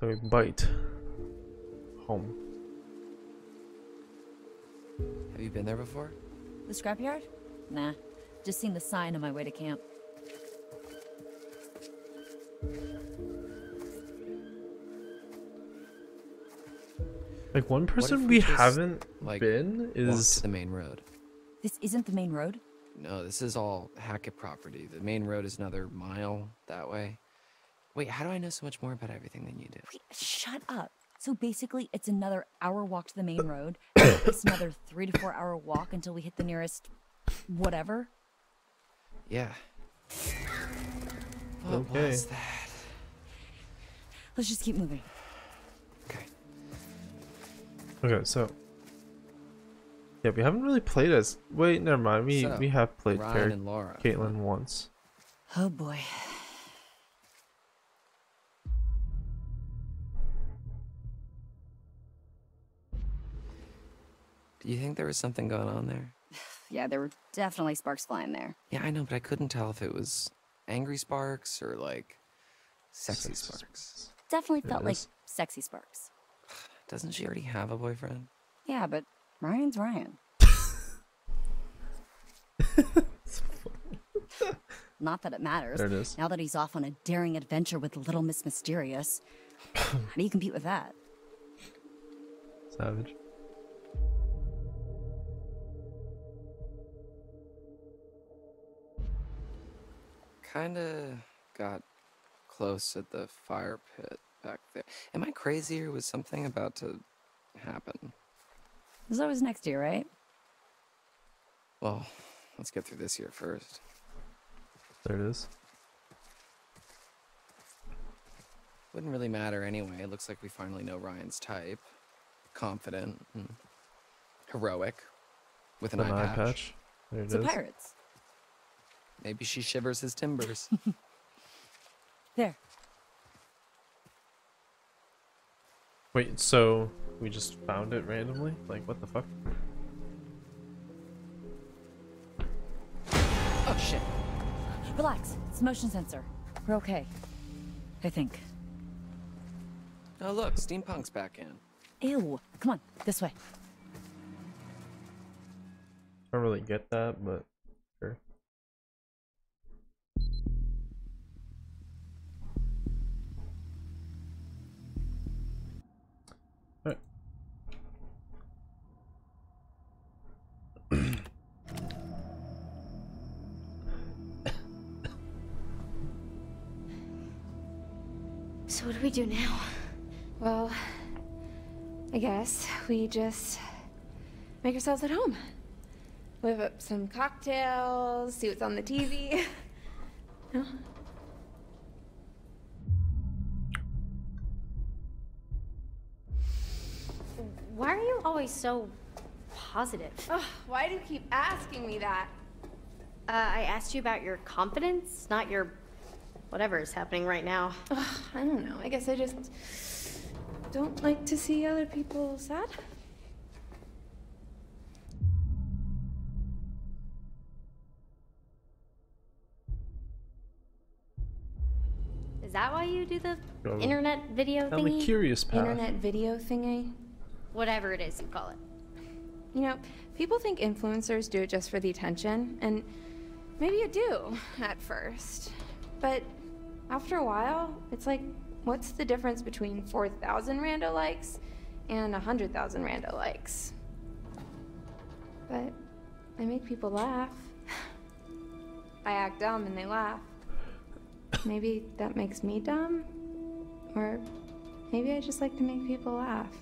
So we bite. Home. Have you been there before? The scrapyard? Nah. Just seen the sign on my way to camp. Like one person we we just, haven't like, been is the main road. This isn't the main road? No, this is all Hackett property. The main road is another mile that way. Wait, how do I know so much more about everything than you do? Wait, shut up. So basically, it's another hour walk to the main road. It's another three to four hour walk until we hit the nearest whatever. Yeah. What Okay. was that? Let's just keep moving. Okay. okay. So yeah, we haven't really played as. Wait, never mind. We So, we have played Ryan Car- and Laura. Kaitlyn once. Oh boy. You think there was something going on there? Yeah, there were definitely sparks flying there. Yeah, I know, but I couldn't tell if it was angry sparks or like sexy Sexy sparks. Definitely It felt like sexy sparks. Doesn't she already have a boyfriend? Yeah, but Ryan's Ryan. Not that it matters. There it is. Now that he's off on a daring adventure with Little Miss Mysterious. How do you compete with that? Savage. Kinda got close at the fire pit back there. Am I crazy or was something about to happen? There's always next year, right? Well, let's get through this year first. There it is. Wouldn't really matter anyway. It looks like we finally know Ryan's type. Confident and heroic. With an An eye eye patch. patch. There it So is. pirates. Maybe she shivers his timbers. There. Wait, so we just found it randomly? Like what the fuck? oh shit. Relax. It's a motion sensor. We're okay. I think. Oh look, steampunk's back in. Ew. Come on, this way. I don't really get that, but we do now? Well, I guess we just make ourselves at home. Whip up some cocktails, see what's on the TV. no? Why are you always so positive? Ugh, why do you keep asking me that? Uh, I asked you about your confidence, not your whatever is happening right now. Ugh, I don't know. I guess I just don't like to see other people sad. Is that why you do the Go. internet video I'm a thingy? curious path. Internet video thingy. Whatever it is you call it. You know, people think influencers do it just for the attention, and maybe you do at first. But after a while, it's like, what's the difference between 4,000 rando likes and 100,000 rando likes? But I make people laugh. I act dumb and they laugh. Maybe that makes me dumb? Or maybe I just like to make people laugh.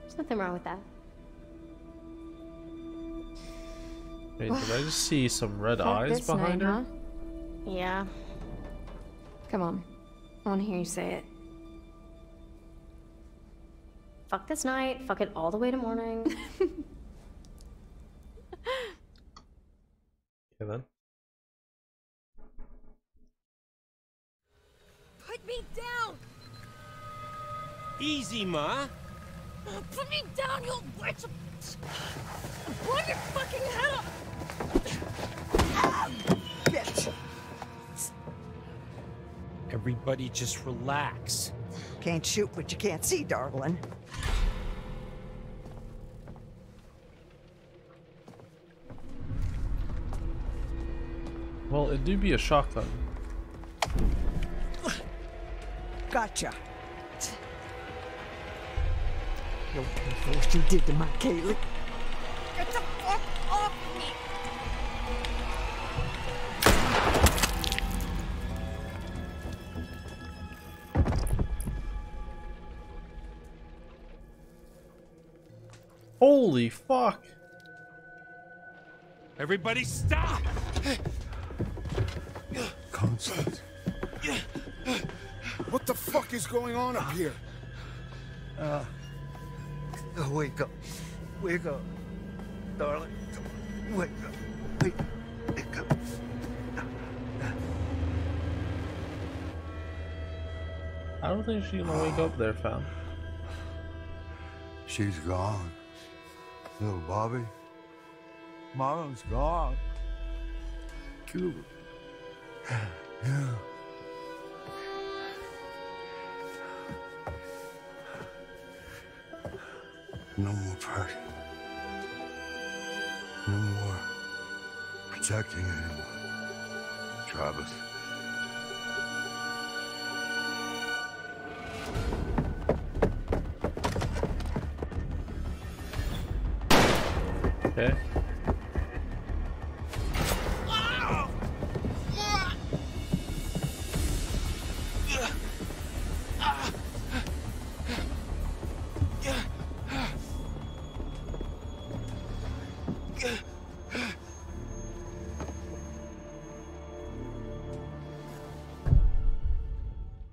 There's nothing wrong with that. Wait, did I just see some red eyes behind night, her? huh? Yeah. Come on. I want to hear you say it. Fuck this night. Fuck it all the way to morning. Okay then. Put me down! Easy, Ma. Put me down, you witch! Blow your fucking head up! Everybody just relax. Can't shoot what you can't see, darling. Well, it do be a shotgun. Gotcha. You'll pay what you did to my Kaylee. Holy fuck! Everybody stop! Constance. What the fuck is going on up here? Uh, wake up. Wake up. Darling. Wake up. Wake, wake up. I don't think she's gonna wake up there, fam. She's gone. Little Bobby. Mama's gone. Cuba. Yeah. No more party. No more protecting anyone. Travis.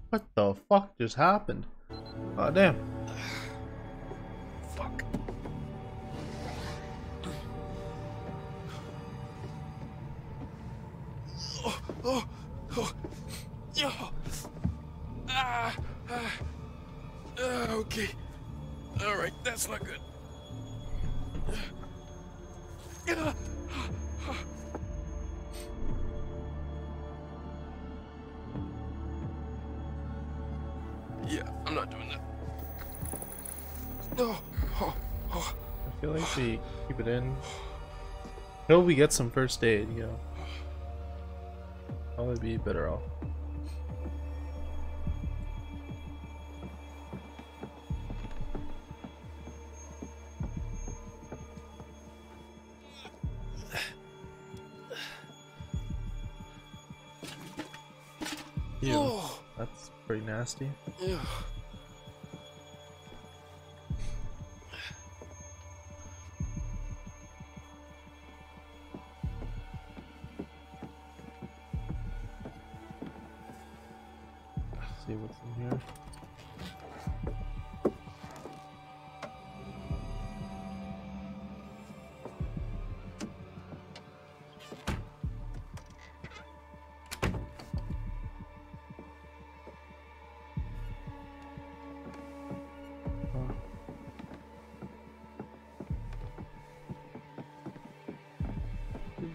What the fuck just happened? Oh damn. Until we get some first aid, you know. Probably be better off. Ew, Oh. that's pretty nasty. Yeah. See what's in here.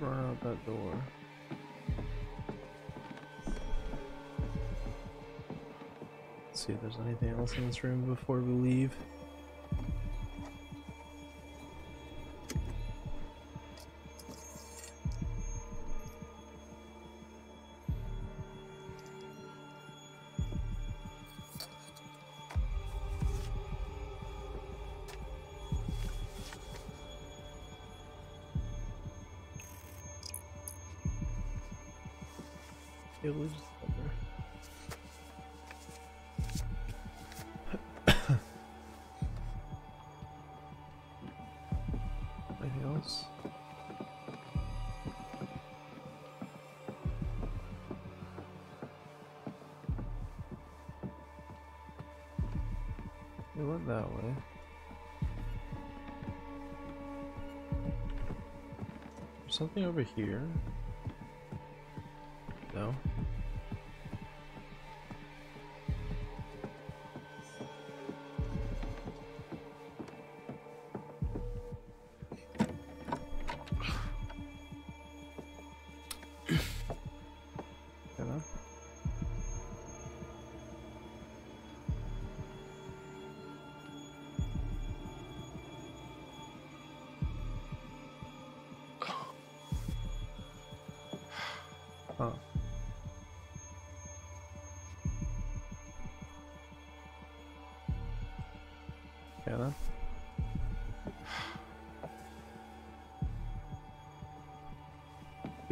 Out that door. See if there's anything else in this room before we leave. Something over here.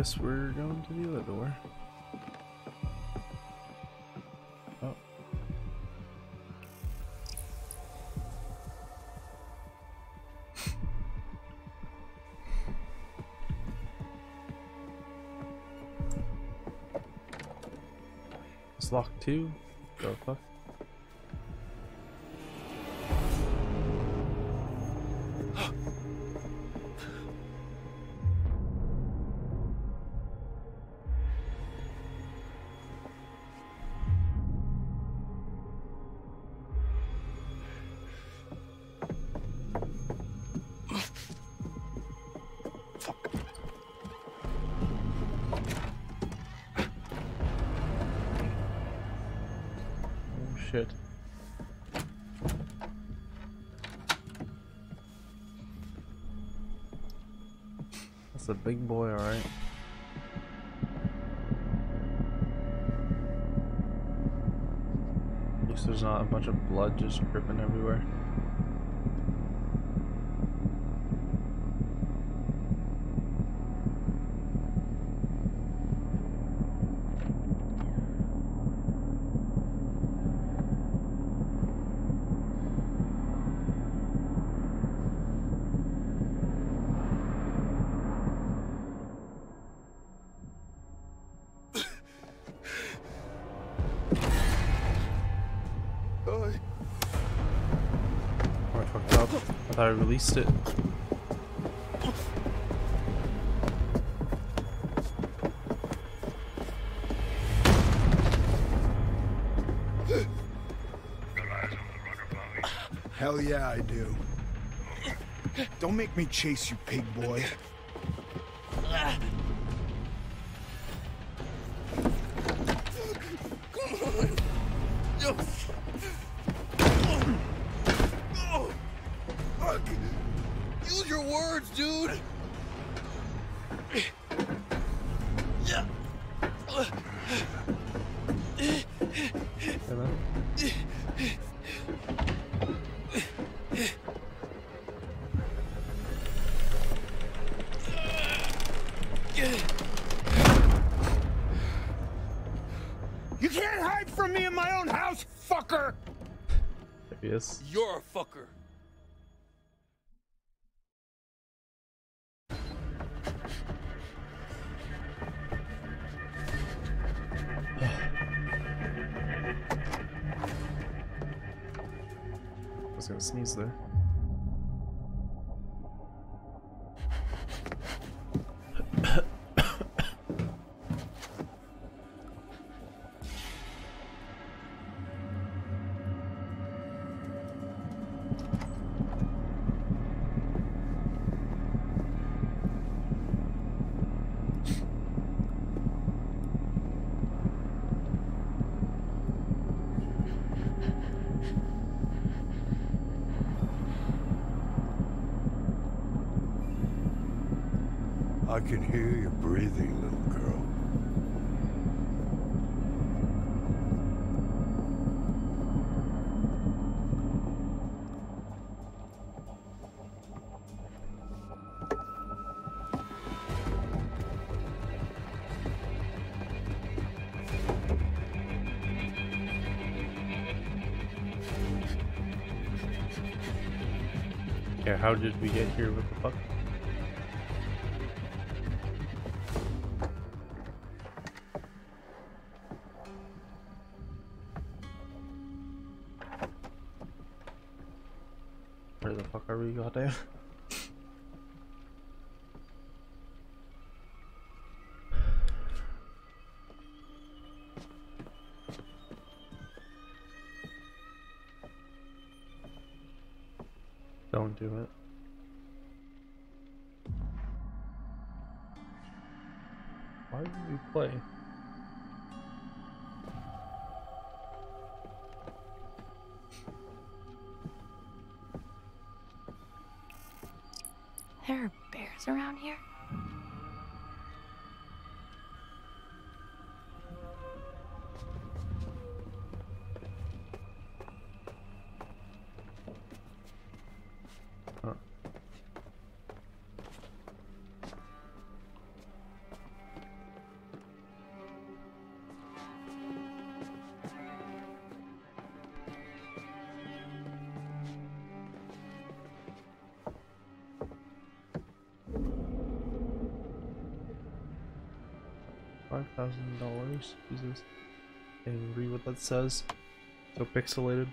Guess we're going to the other door. Oh. It's locked too. Go fuck. Big boy, alright. At least there's not a bunch of blood just dripping everywhere. Released it. Hell yeah, I do. Don't make me chase you, pig boy. Was gonna sneeze there. How did we get here? What the fuck? Where the fuck are we, goddamn? Don't do it. We play? And read what that says. So pixelated.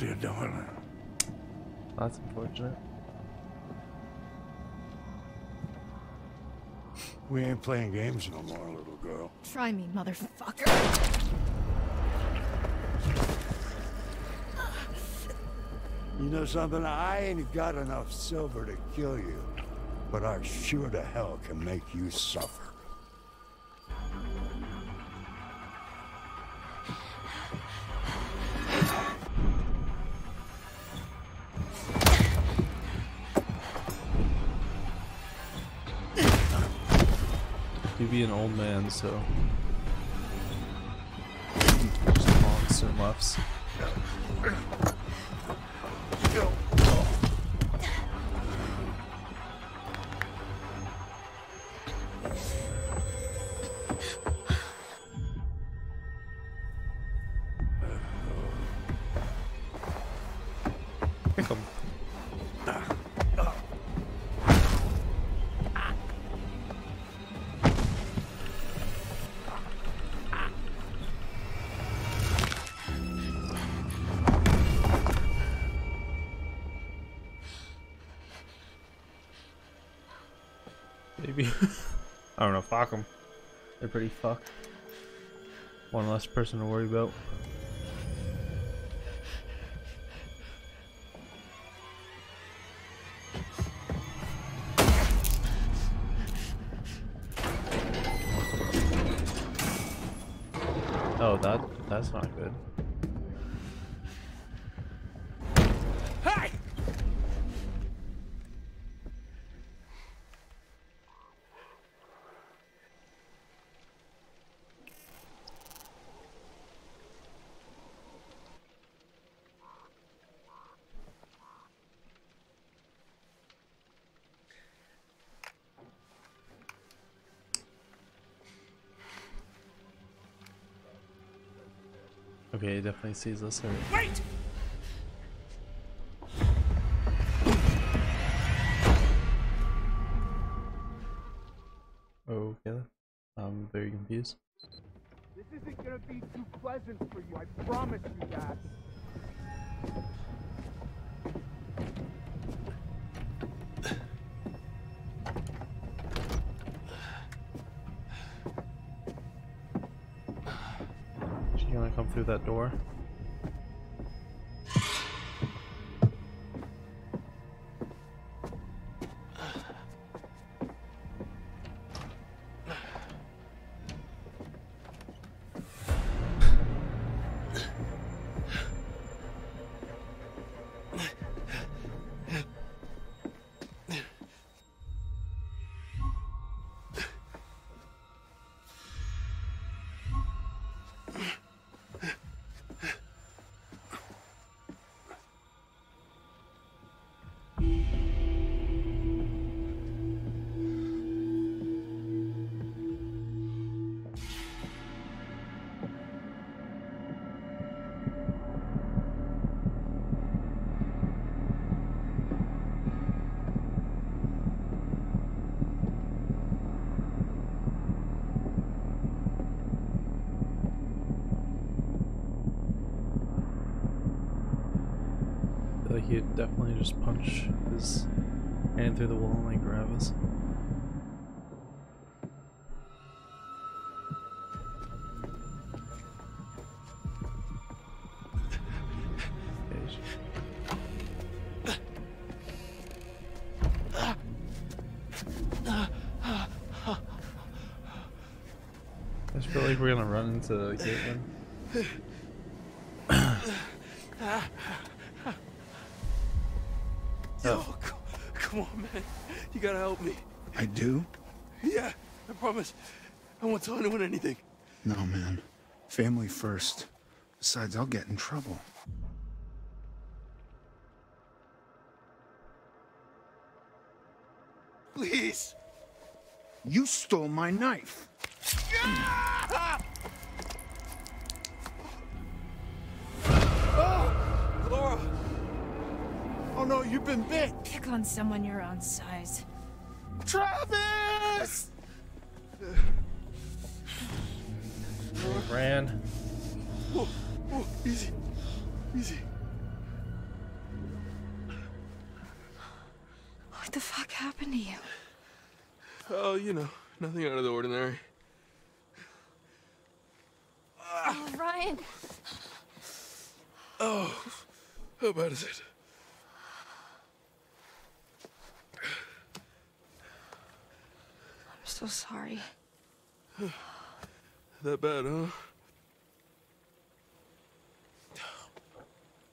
Howdy, darling. That's unfortunate. We ain't playing games no more, little girl. Try me, motherfucker. You know something? I ain't got enough silver to kill you, but I sure to hell can make you suffer. Old man, so. Just constant lefts. Maybe. I don't know. Fuck them. They're pretty fucked. One less person to worry about. Sees us. Or... Wait! could definitely just punch his hand through the wall and like grab us. I just feel like we're gonna run into Kaitlyn. I won't tell anyone anything. No, man. Family first. Besides, I'll get in trouble. Please. You stole my knife. Ah! Oh, Laura. Oh no, you've been bit. Pick on someone your own size. Travis! Ran. Whoa, whoa, easy, easy. What the fuck happened to you? Oh, you know, nothing out of the ordinary. Oh, Ryan. Oh, how bad is it? I'm so sorry. That bad, huh?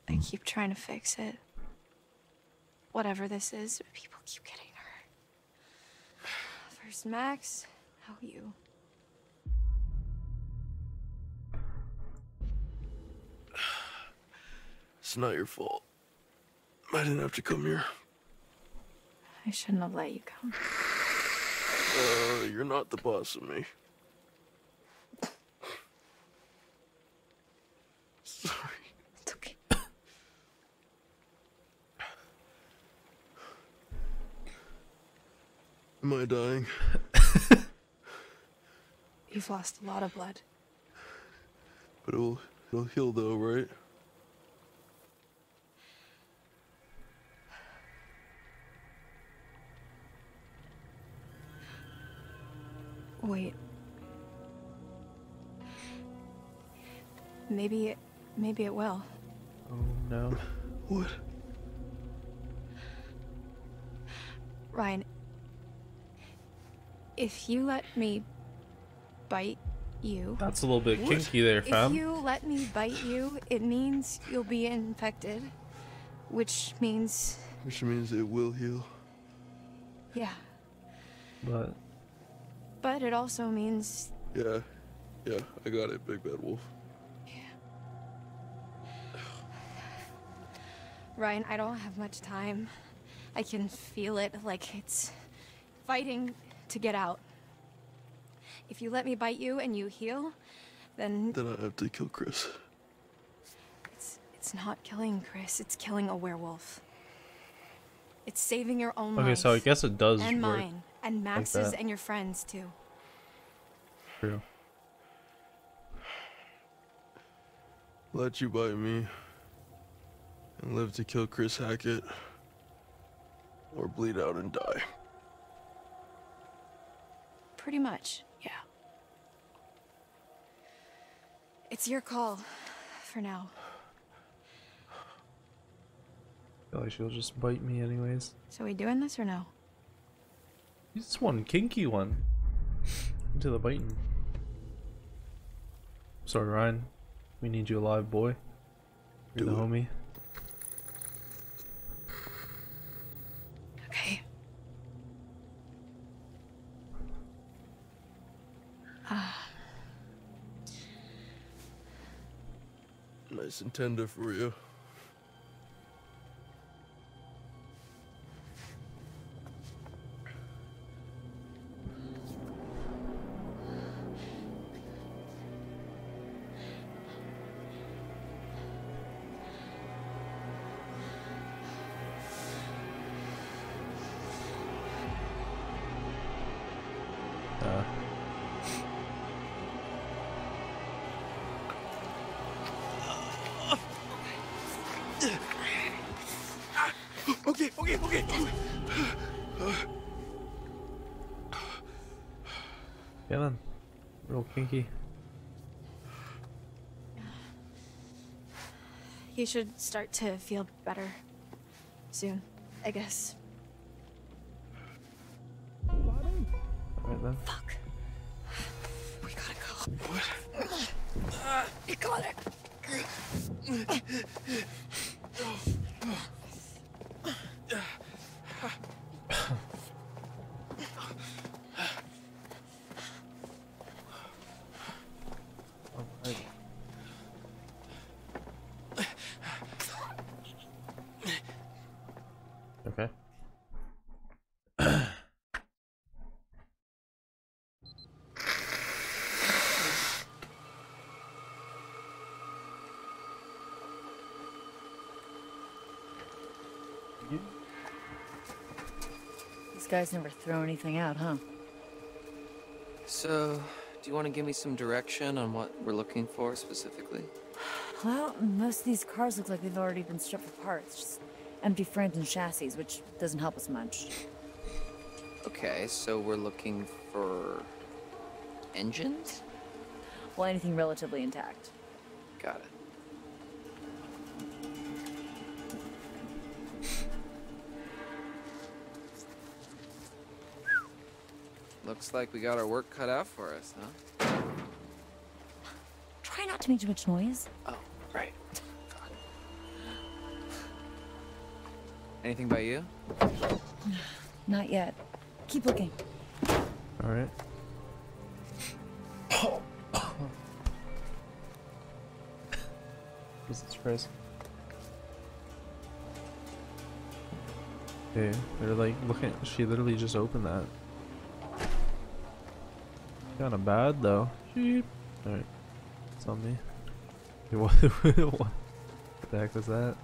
I keep trying to fix it. Whatever this is, people keep getting hurt. First Max, now you. It's not your fault. I didn't have to come here. I shouldn't have let you come. Uh, you're not the boss of me. Sorry. It's okay. Am I dying? You've lost a lot of blood. But it'll, it'll heal though, right? Wait. Maybe it, maybe it will. Oh no. What? Ryan, if you let me bite you, That's a little bit kinky there, fam. if you let me bite you, it means you'll be infected, which means, Which means it will heal. yeah. But But it also means Yeah, yeah, I got it, Big Bad Wolf. Yeah. Ryan, I don't have much time. I can feel it like it's fighting to get out. If you let me bite you and you heal, then Then I have to kill Chris. it's it's not killing Chris, it's killing a werewolf. It's saving your own okay, life. Okay, so I guess it does and work. mine and Max's that. and your friends too. True. Let you bite me. And live to kill Chris Hackett. Or bleed out and die. Pretty much, yeah. It's your call for now. feel like she'll just bite me anyways. So we doing this or no? This one kinky one. Into the biting. Sorry, Ryan. We need you alive, boy. You're Do the it. homie. Okay. Ah, Nice and tender for you. He should start to feel better soon, I guess. Okay. These guys never throw anything out, huh? So, do you want to give me some direction on what we're looking for specifically? Well, most of these cars look like they've already been stripped for parts. Just empty frames and chassis, which doesn't help us much. Okay, so we're looking for engines? Well, anything relatively intact. Got it. Looks like we got our work cut out for us, huh? Try not to make too much noise. Oh, right. Anything by you? Not yet. Keep looking. Alright. Jesus Christ. Okay, they're like looking. She literally just opened that. Kinda bad though. Sheep. Alright. It's on me. What, what the heck was that?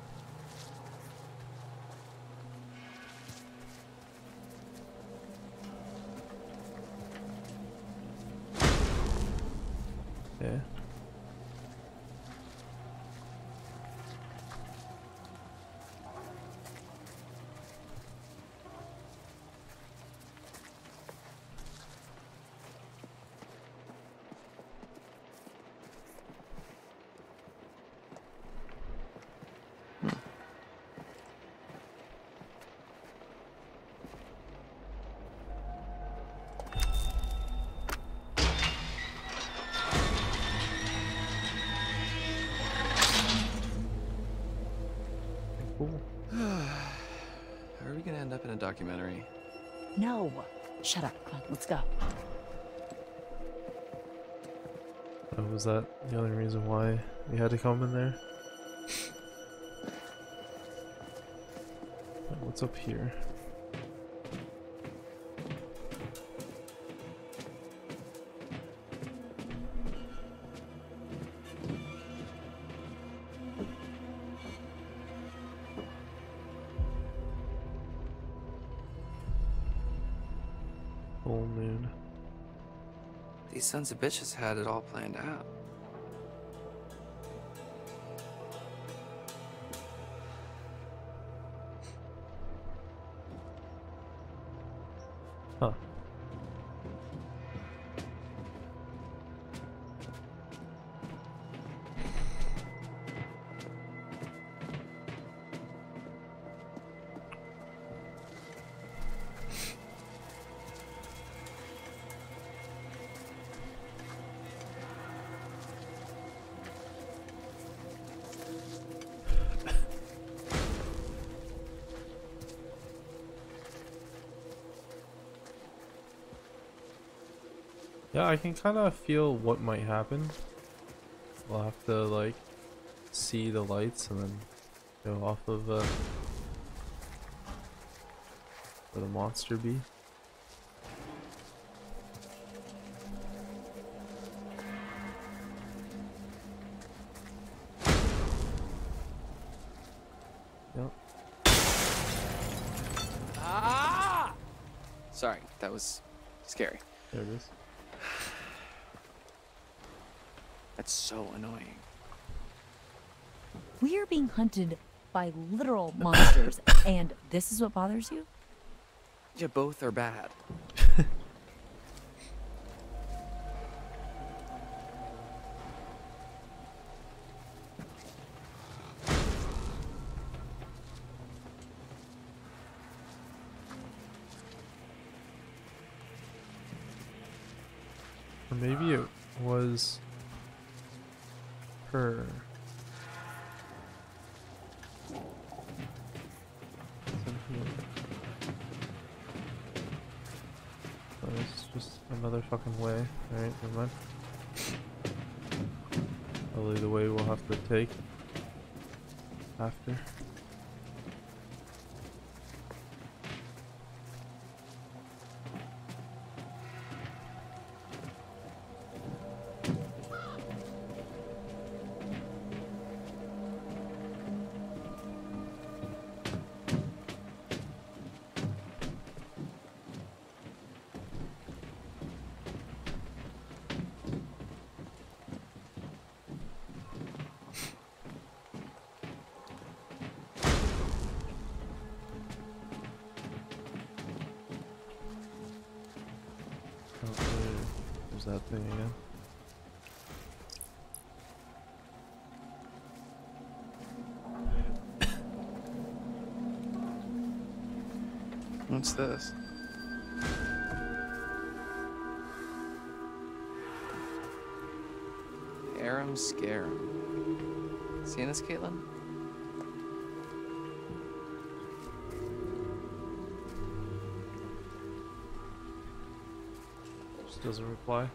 Yeah. Documentary? No. Shut up. Come on, let's go. Oh, was that the only reason why we had to come in there? What's up here? Sons of bitches had it all planned out. Yeah, I can kind of feel what might happen. We'll have to like see the lights and then go off of uh, where the monster be. Yep. Ah! Sorry, that was scary. There it is. That's so annoying. We are being hunted by literal monsters, and this is what bothers you? Yeah, both are bad. Probably the way we'll have to take after. This? Aram Scarum. Seeing this, Kaitlyn? Just doesn't reply.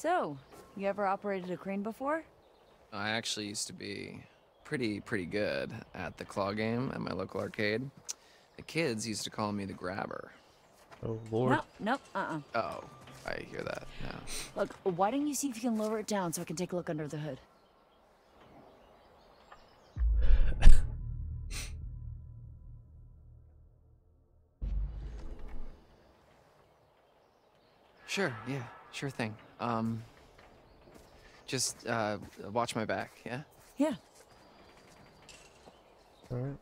So, you ever operated a crane before? I actually used to be pretty, pretty good at the claw game at my local arcade. The kids used to call me the grabber. Oh lord. Nope, nope, uh-uh. Oh, I hear that now. Look, why don't you see if you can lower it down so I can take a look under the hood? Sure, yeah, sure thing. Um, just uh, watch my back, yeah? Yeah. Alright.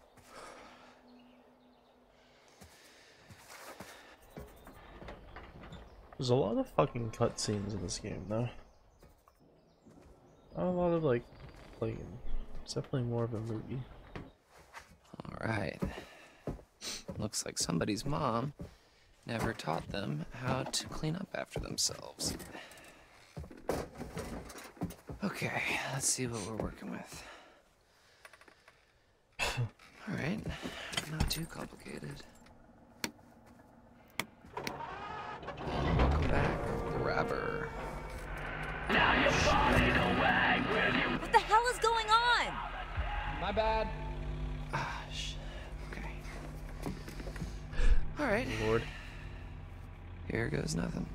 There's a lot of fucking cutscenes in this game, though. Not a lot of like playing. It's definitely more of a movie. All right. Looks like somebody's mom never taught them how to clean up after themselves. Okay, let's see what we're working with. All right, not too complicated. Welcome back, grabber. Now you're falling away with you. What the hell is going on? My bad. Ah, sh- okay. All right. Lord. Here goes nothing.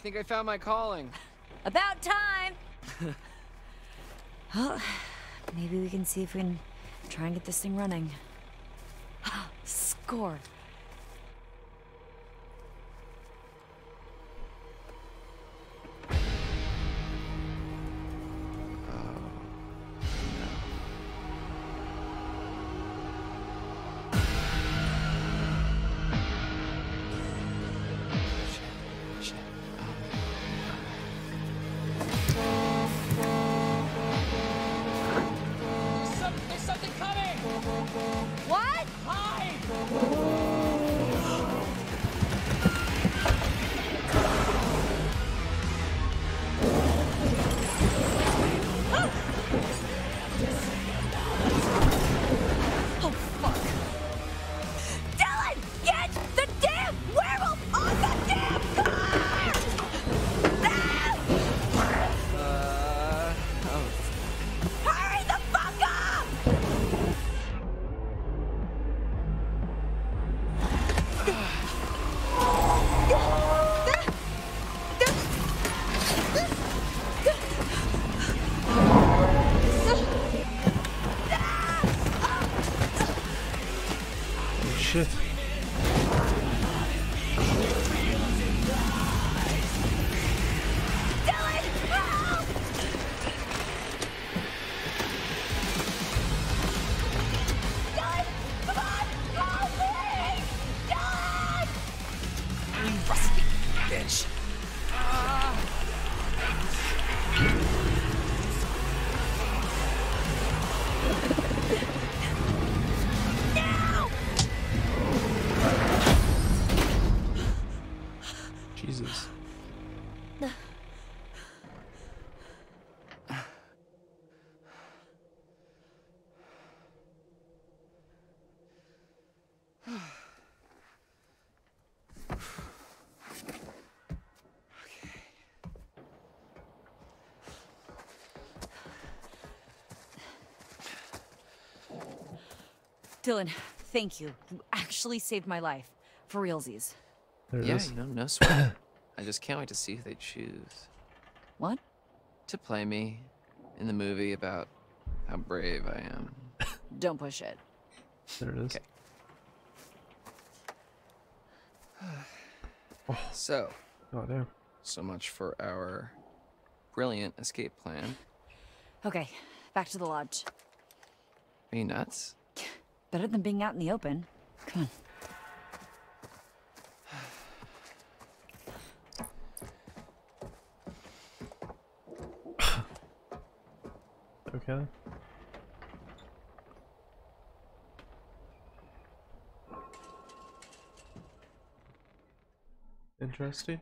Think I found my calling. About time! well, maybe we can see if we can try and get this thing running. Score. Dylan, thank you. You actually saved my life. For realsies. There it yeah, is. no, no sweat. I just can't wait to see who they choose. What? To play me in the movie about how brave I am. Don't push it. There it is. Okay. Oh. So, Oh, damn. so much for our brilliant escape plan. Okay, back to the lodge. Are you nuts? Better than being out in the open. Come on. Okay. Interesting.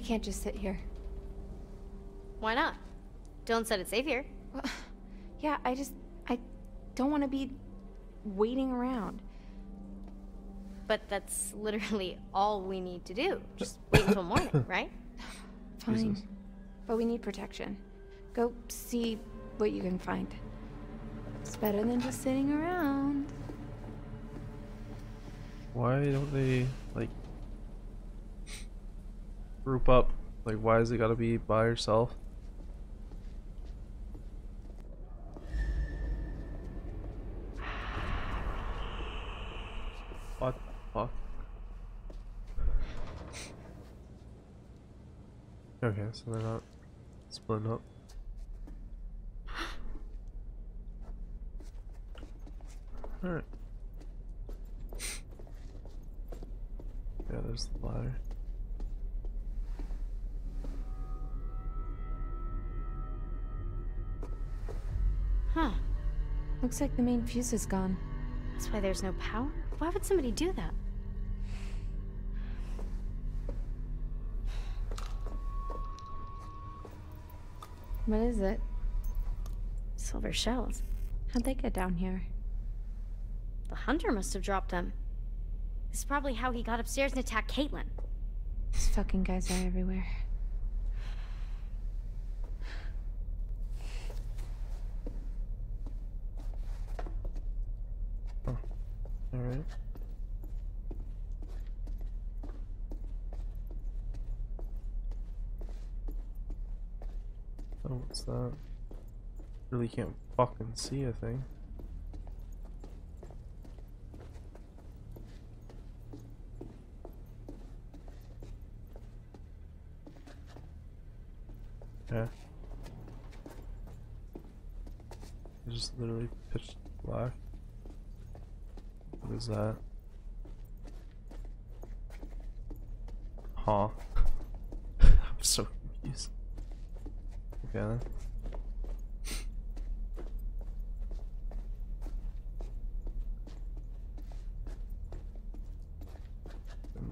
We can't just sit here. Why not? Dylan said it's safe here. Yeah, I just. I don't want to be waiting around. But that's literally all we need to do. Just wait until morning, right? Fine. Jesus. But we need protection. Go see what you can find. It's better than just sitting around. Why don't they, like, group up? Like, why has it gotta be by yourself? What the fuck? Okay, so they're not splitting up. Alright. Looks like the main fuse is gone. That's why there's no power? Why would somebody do that? What is it? Silver shells. How'd they get down here? The hunter must have dropped them. This is probably how he got upstairs and attacked Kaitlyn. These fucking guys are everywhere. Alright. Oh, what's that? Really can't fucking see a thing. Yeah. It's just literally pitch black. What is that? Huh? I'm so confused. Okay.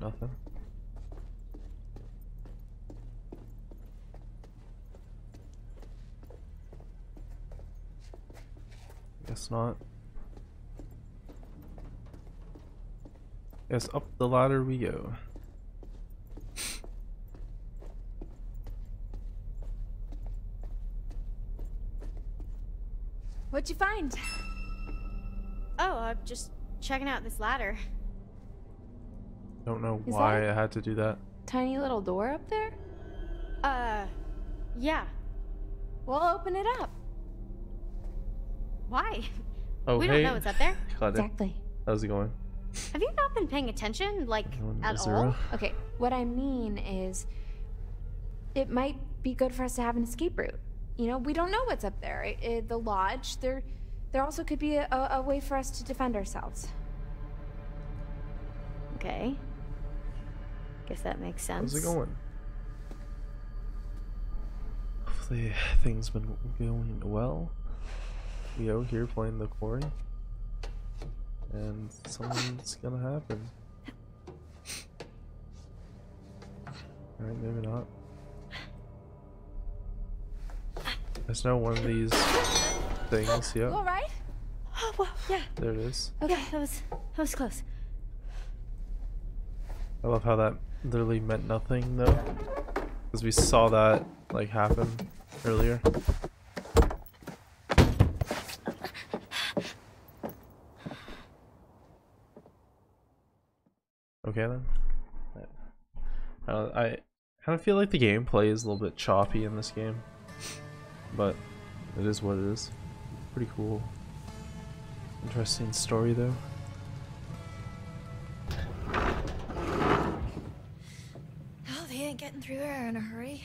Nothing. Guess not. Yes, up the ladder we go. What'd you find? Oh, I'm just checking out this ladder. Don't know Is why I had to do that. Tiny little door up there? Uh, yeah. We'll open it up. Why? Oh, we hey. don't know what's up there. Claudia. Exactly. How's it going? Have you not been paying attention, like at zero? all? Okay, what I mean is, it might be good for us to have an escape route. You know, we don't know what's up there. It, it- eh, the lodge, there, there also could be a, a, a way for us to defend ourselves. Okay. Guess that makes sense. How's it going? Hopefully things been going well. We out here playing the quarry. And something's gonna happen. Alright, maybe not. There's no one of these things, You yep. all right? Oh, well, yeah. There it is. Okay, that was that was close. I love how that literally meant nothing though. Because we saw that like happen earlier. Okay then. I, don't- I kind of feel like the gameplay is a little bit choppy in this game. But it is what it is. Pretty cool. Interesting story though. Oh, they ain't getting through there in a hurry.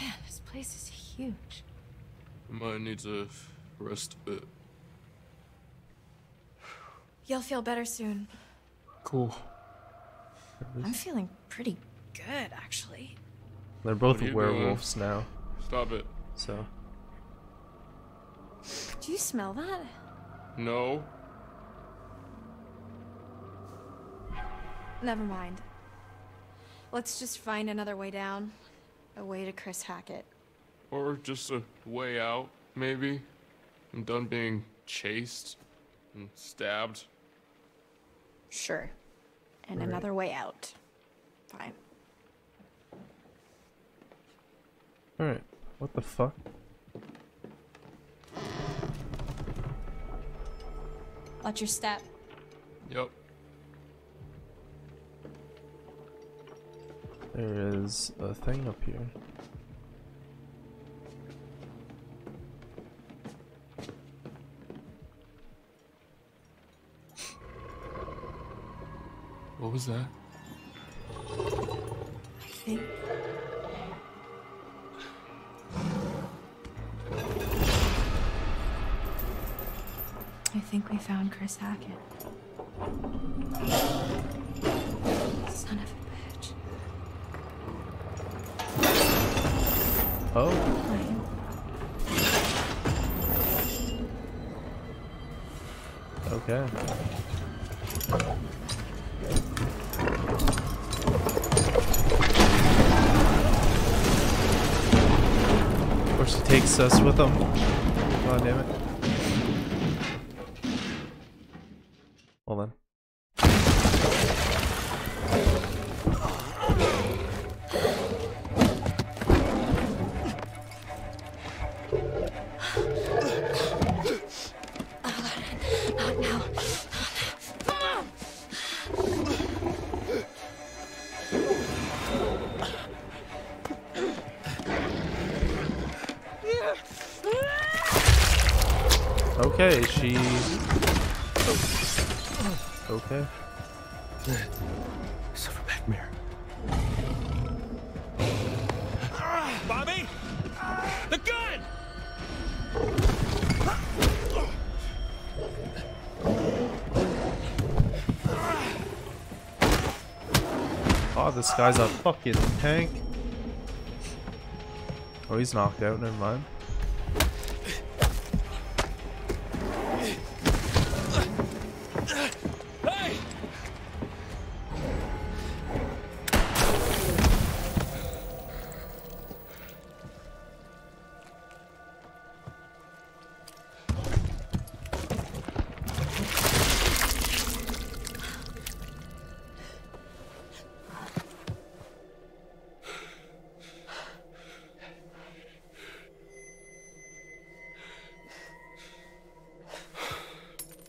Man, this place is huge. I might need to rest a bit. You'll feel better soon. Cool. I'm feeling pretty good, actually. They're both What are you werewolves now. Stop it. So Do you smell that? No. Never mind. Let's just find another way down. A way to Chris Hackett. Or just a way out, maybe. I'm done being chased and stabbed. Sure. And Right. another way out. Fine. Alright. What the fuck? Watch your step. Yep. There is a thing up here. What was that? I think. I think we found Chris Hackett. Son of a bitch. Oh. Okay. Us with them. God damn it. This guy's a fucking tank. Oh, he's knocked out. Never mind.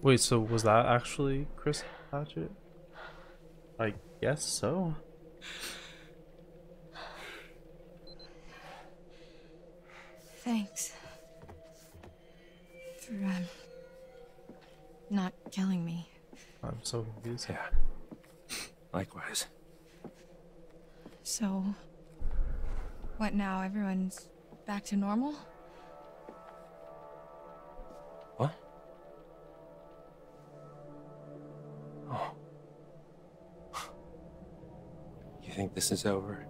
Wait, so was that actually Chris Hackett? I guess so. Thanks. For, um, not killing me. I'm so confused. Yeah. Likewise. So, what now? Everyone's back to normal? Think this is over?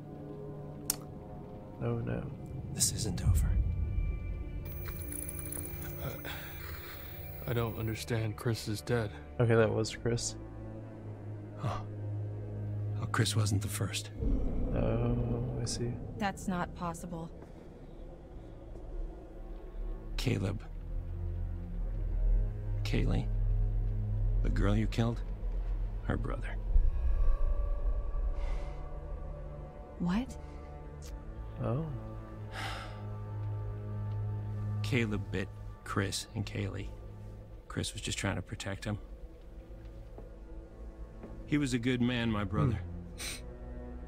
Oh no. This isn't over. I don't understand. Chris is dead. Okay, that was Chris. Oh. Oh, Chris wasn't the first. Oh, I see. That's not possible. Caleb. Kaylee. The girl you killed? Her brother. What? Oh. Caleb bit Chris and Kaylee. Chris was just trying to protect him. He was a good man, my brother.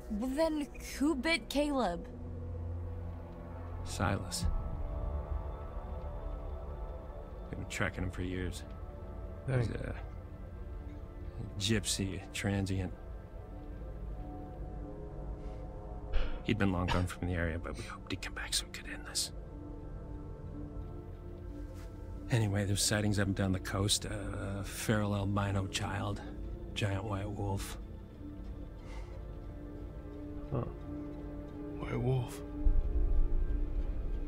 Hmm. Well, then who bit Caleb? Silas. I've been tracking him for years. He's a, a gypsy, a transient. He'd been long gone from the area, but we hoped he'd come back so we could end this. Anyway, there's sightings up and down the coast. Uh, a feral albino child, giant white wolf. Huh. White wolf.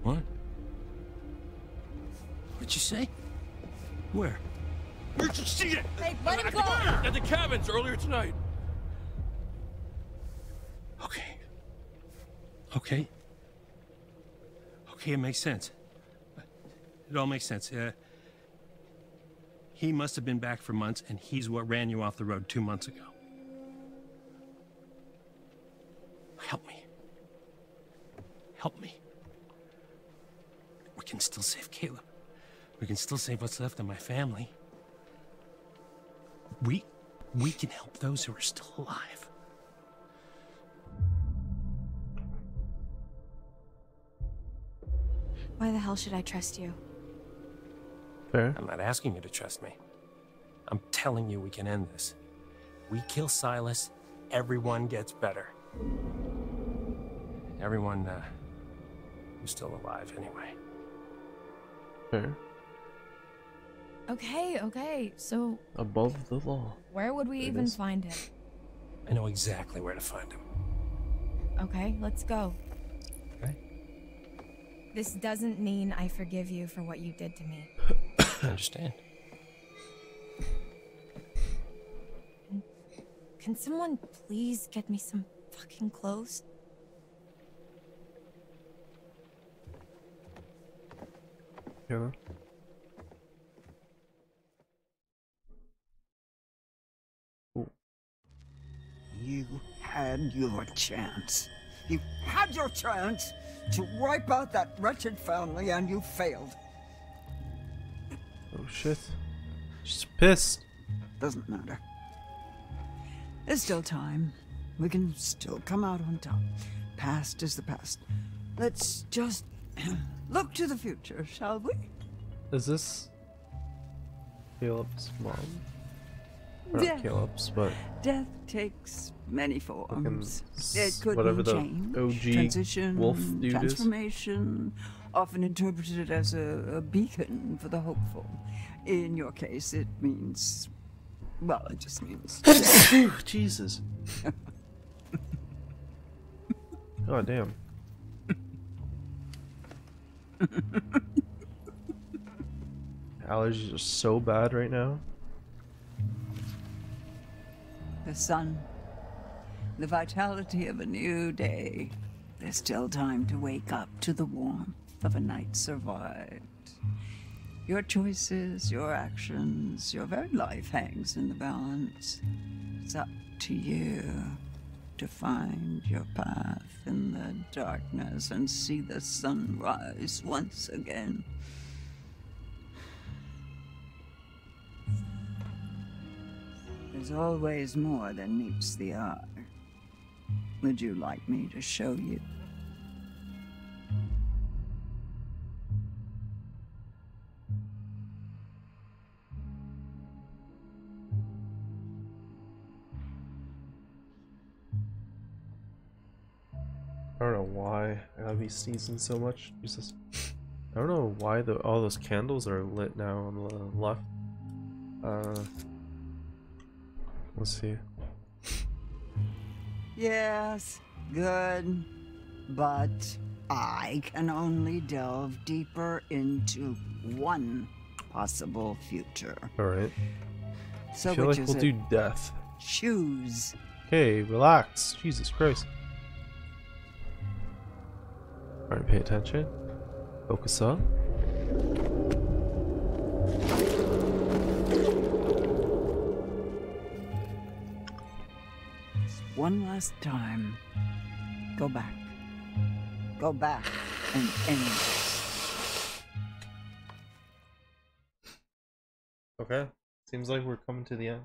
What? What'd you say? Where? Where'd you see it? Hey, let him go! at the cabins earlier tonight. Okay. Okay. Okay, it makes sense. It all makes sense. Uh, he must have been back for months, and he's what ran you off the road two months ago. Help me. Help me. We can still save Caleb. We can still save what's left of my family. We we can help those who are still alive. Why the hell should I trust you? Fair. I'm not asking you to trust me. I'm telling you we can end this. We kill Silas, everyone gets better. Everyone uh, who's still alive, anyway. Fair. Okay, okay. So Above the law. where would we There even is. find him? I know exactly where to find him. Okay, let's go. Okay. This doesn't mean I forgive you for what you did to me. I understand. Can someone please get me some fucking clothes? Yeah. You had your chance. You had your chance to wipe out that wretched family and you failed. Oh shit. She's pissed. Doesn't matter. There's still time. We can still come out on top. Past is the past. Let's just look to the future, shall we? Is this Philip's mom? Yeah. Caleb's, but Death takes many forms. It could whatever mean the change, OG transition, wolf dude is. transformation, often interpreted as a, a beacon for the hopeful. In your case, it means, well, it just means. Jesus. God damn. Allergies are so bad right now. The sun, the vitality of a new day. There's still time to wake up to the warmth of a night survived. Your choices, your actions, your very life hangs in the balance. It's up to you to find your path in the darkness and see the sun rise once again. There's always more than meets the eye. Would you like me to show you? I don't know why I gotta be sneezing so much. Jesus. I don't know why the all those candles are lit now on the left. Uh, let's see. Yes, good. But I can only delve deeper into one possible future. All right. So I feel like we'll it? do death. Choose. Okay, relax. Jesus Christ. Alright, pay attention. Focus up. One last time. Go back. Go back and end. Okay. Seems like we're coming to the end.